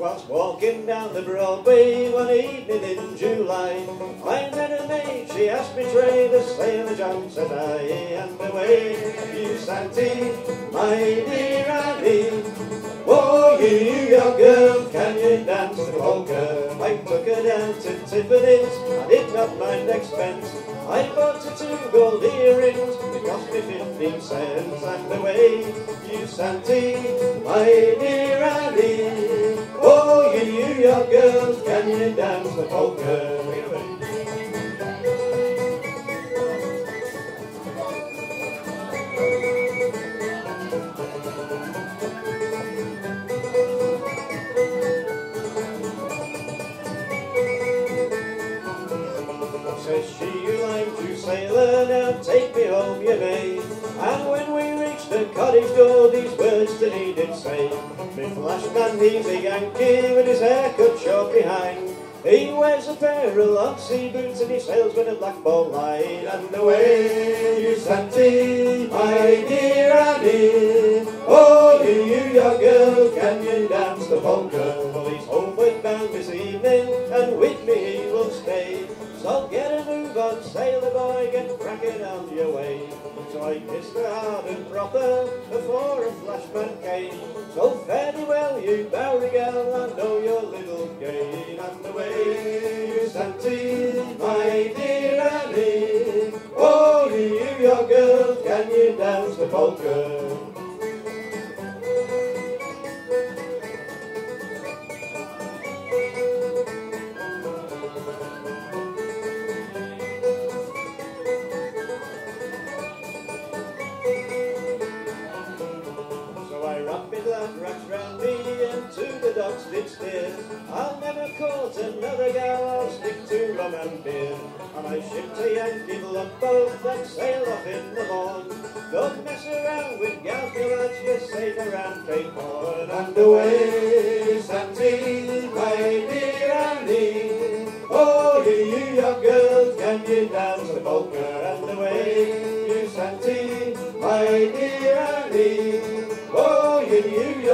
Whilst walking down the Broadway one evening in July, I met a maid, she asked me trade, a sailor John said I, and away, you Santy, my dear Annie. Oh, you, you young girl, can you dance the polka? I took her down to Tiffany's, Did not mind expense. I bought two gold earrings, it cost me fifteen cents, and away, you Santy, my dear Annie. Oh, you, New York girls, can you dance the polka? She, you like to sailor, now take me home you may. And when we reached the cottage door, these words to me did say. Me flashman, he's a Yankee with his hair cut short behind. He wears a pair of long sea boots and he sails with a black ball line. And away you Santy, my dear Annie. Oh, you, you young girl, can you dance the polka? Boy, get cracking on your way. So I kissed her hard and proper before a flashman came. So fare thee well, you Bowery girl, I know your little game. And the way you Santy, my dear Annie. Oh, you, your girl, can you dance the polka? Did steer. I'll never court another gal, I'll stick to rum and beer. And I shipped a Yankee lump boat that sailed off in the morn. Don't mess around with gals, me lads, you're safe around Cape Horn. And away, Santy, my dear Annie. Oh, you, you young girls, can you dance the polka? And away, you Santy, my dear Annie. Oh, you, you